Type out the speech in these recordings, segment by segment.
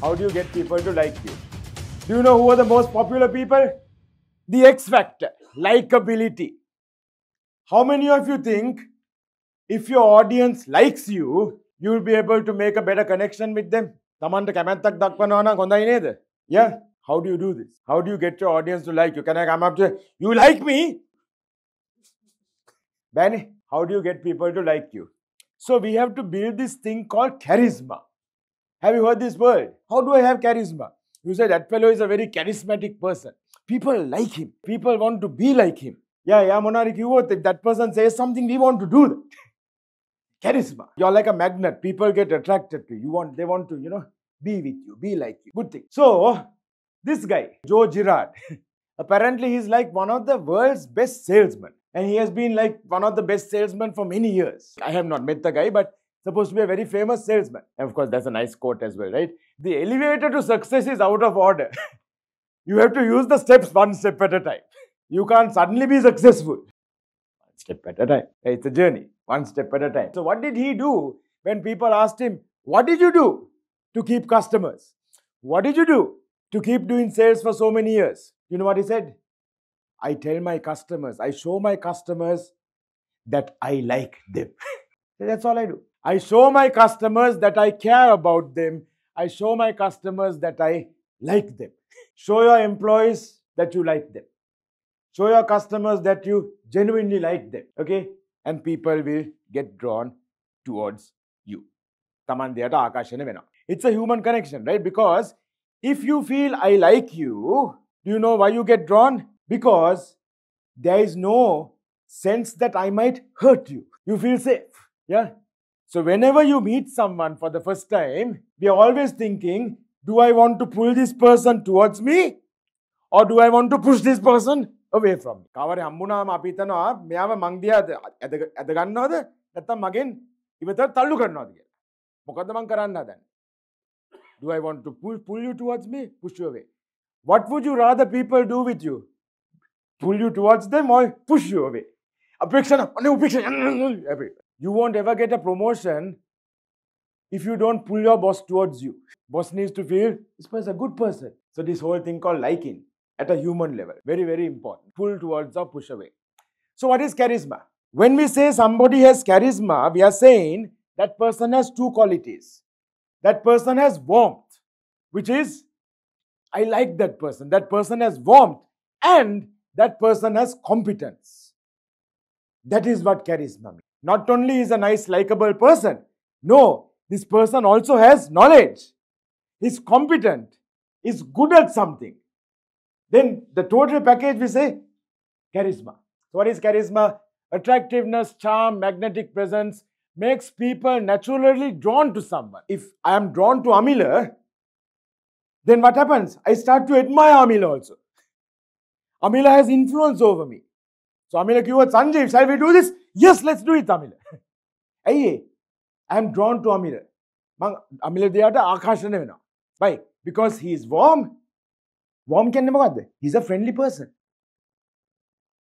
How do you get people to like you? Do you know who are the most popular people? The X factor, likability. How many of you think if your audience likes you, you will be able to make a better connection with them? තමන්ට කැමැත්තක් දක්වනවා නම් හොඳයි නේද? Yeah. How do you do this? How do you get your audience to like you? Can I come up to you? You like me? Benny, how do you get people to like you? So we have to build this thing called charisma. Have you heard this word? How do I have charisma? You say that fellow is a very charismatic person. People like him. People want to be like him. Yeah, yeah, Monari Kiwot, if that person says something, we want to do that. Charisma. You're like a magnet. People get attracted to you. You want, they want to, you know, be with you, be like you. Good thing. So, this guy, Joe Girard, apparently he's like one of the world's best salesmen. And he has been like one of the best salesmen for many years. I have not met the guy, but supposed to be a very famous salesman. And of course, that's a nice quote as well, right? The elevator to success is out of order. you have to use the steps one step at a time. You can't suddenly be successful. One step at a time. It's a journey, one step at a time. So, what did he do when people asked him, What did you do to keep customers? What did you do to keep doing sales for so many years? You know what he said? I tell my customers, I show my customers that I like them. That's all I do. I show my customers that I care about them. I show my customers that I like them. Show your employees that you like them. Show your customers that you genuinely like them. Okay? And people will get drawn towards you. It's a human connection, right? Because if you feel I like you, do you know why you get drawn? Because there is no sense that I might hurt you. You feel safe. Yeah? So whenever you meet someone for the first time, we are always thinking, do I want to pull this person towards me? Or do I want to push this person away from me? කවර හම්බුනාම අපි හිතනවා මෙයාව මං දිහා ඇද ගන්නවද නැත්නම් මගෙන් ඉවතට තල්ලු කරනවද කියලා. මොකද්ද මං කරන්න හදන්නේ? Do I want to pull, pull you towards me? Push you away. What would you rather people do with you? Pull you towards them or push you away? අපේක්ෂණ අනේ උපේක්ෂණ you won't ever get a promotion if you don't pull your boss towards you. Boss needs to feel this person is a good person. So this whole thing called liking at a human level, very, very important. Pull towards or push away. So what is charisma? When we say somebody has charisma, we are saying that person has two qualities. That person has warmth, which is, I like that person. That person has warmth and that person has competence. That is what charisma means. Not only is a nice, likable person, no, this person also has knowledge, is competent, is good at something. Then the total package we say charisma. What is charisma? Attractiveness, charm, magnetic presence makes people naturally drawn to someone. If I am drawn to Amila, then what happens? I start to admire Amila also. Amila has influence over me. So Amila you oh, Sanjeev, shall we do this? Yes, let's do it Amila. ඇයි I am drawn to Amila. මං අමිල දෙයට ආකර්ෂණය වෙනවා. Why? Because he is warm. Warm කියන්නේ මොකද්ද? He's a friendly person.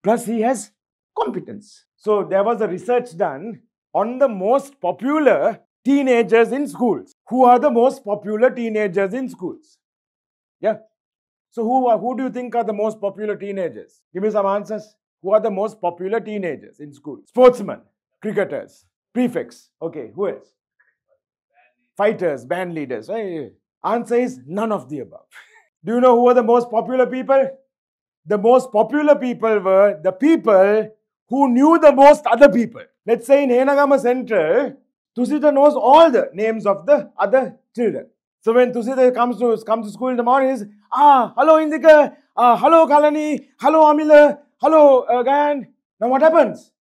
Plus he has competence. So there was a research done on the most popular teenagers in schools. Who are the most popular teenagers in schools? Yeah. So who are, who do you think are the most popular teenagers? Give me some answers. Who are the most popular teenagers in school? Sportsmen, cricketers, prefects. Okay, who else? Fighters, band leaders. Right? Answer is none of the above. Do you know who are the most popular people? The most popular people were the people who knew the most other people. Let's say in Henagama Central, Tusita knows all the names of the other children. So when Tusita comes to comes to school in the morning, he's ah, hello Indika, ah, hello Kalani, hello Amila, hello uh, Gayan. Now what happens?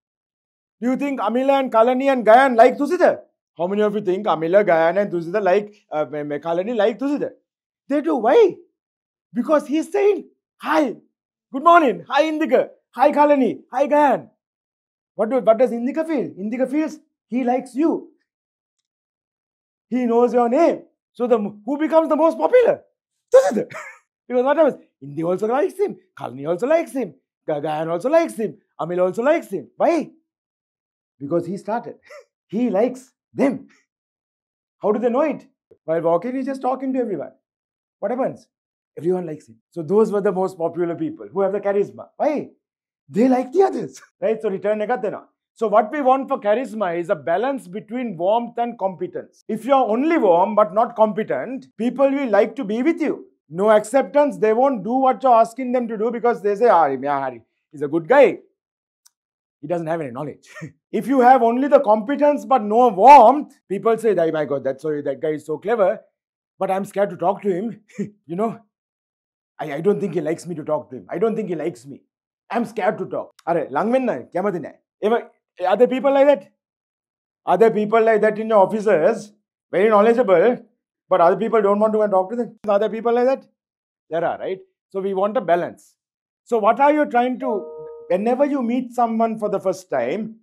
Do you think Amila and Kalani and Gayan like Tusita? How many of you think Amila, Gayan and Tusita like uh, Kalani like Tusita? They do. Why? Because he's saying, Hi, good morning, hi Indika, hi Kalani, hi Gayan. What, do, what does Indika feel? Indika feels he likes you. He knows your name. So the who becomes the most popular? Tusita. because what happens? Indi also likes him, Kalani also likes him, Gayan also likes him, Amil also likes him. Why? Because he started. he likes them. How do they know it? While walking, he's just talking to everyone. what happens? Everyone likes him. So those were the most popular people who have the charisma. Why? They like the others. Right? So return negatena. So what we want for charisma is a balance between warmth and competence. If you're only warm but not competent, people will like to be with you. No acceptance, they won't do what you're asking them to do because they say, ah, Hari, he's a good guy. He doesn't have any knowledge. if you have only the competence but no warmth, people say, oh my God, that's so that guy is so clever, but I'm scared to talk to him. you know, I, I don't think he likes me to talk to him. I don't think he likes me. I'm scared to talk. Are nai. Are there people like that? Are there people like that in your offices? Very knowledgeable, but other people don't want to go and talk to them. Are there people like that? There are, right? So we want a balance. So what are you trying to, whenever you meet someone for the first time,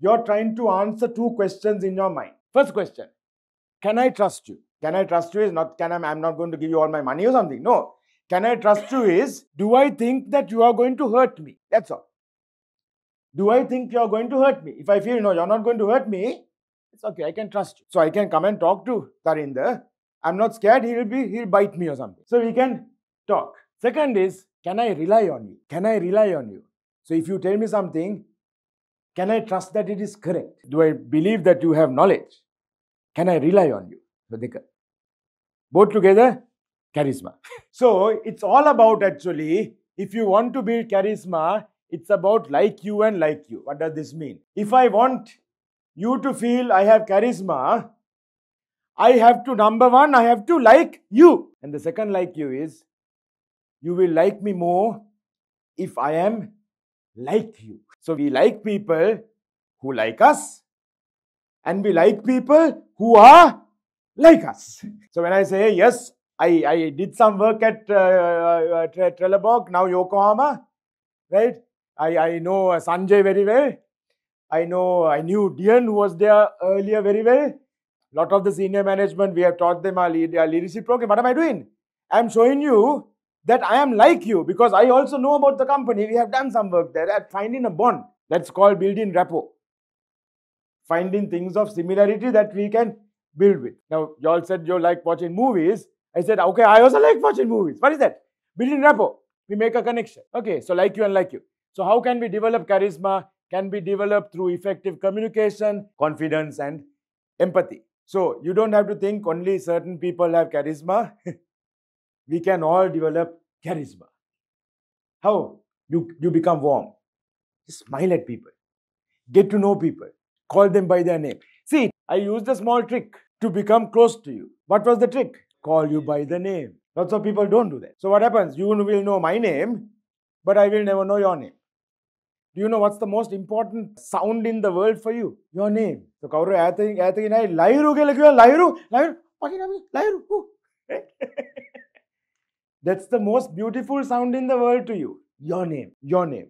you're trying to answer two questions in your mind. First question, can I trust you? Can I trust you is not, can I, I'm not going to give you all my money or something. No. Can I trust you is, do I think that you are going to hurt me? That's all. Do I think you're going to hurt me? If I feel, no, you're not going to hurt me, it's okay, I can trust you. So I can come and talk to Tarinder. I'm not scared he'll be, he'll bite me or something. So we can talk. Second is, can I rely on you? Can I rely on you? So if you tell me something, can I trust that it is correct? Do I believe that you have knowledge? Can I rely on you? Both together, charisma. so it's all about actually, if you want to build charisma, it's about like you and like you. What does this mean? If I want you to feel I have charisma, I have to, number one, I have to like you. And the second like you is, you will like me more if I am like you. So we like people who like us, and we like people who are like us. So when I say, yes, I, I did some work at uh, uh, Trelleborg, now Yokohama, right? I, I know Sanjay very well. I know, I knew Dian who was there earlier very well. Lot of the senior management, we have taught them our, lead, our leadership program. What am I doing? I'm showing you that I am like you because I also know about the company. We have done some work there at finding a bond. That's called building rapport. Finding things of similarity that we can build with. Now, you all said you like watching movies. I said, okay, I also like watching movies. What is that? Building rapport. We make a connection. Okay, so like you and like you. So how can we develop charisma? Can be developed through effective communication, confidence, and empathy. So you don't have to think only certain people have charisma. we can all develop charisma. How? You, you become warm. Smile at people. Get to know people. Call them by their name. See, I used a small trick to become close to you. What was the trick? Call you by the name. Lots of people don't do that. So what happens? You will know my name, but I will never know your name. Do you know what's the most important sound in the world for you? Your name. So kauru nai lairu lairu lairu lairu. That's the most beautiful sound in the world to you. Your name. Your name.